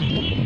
you.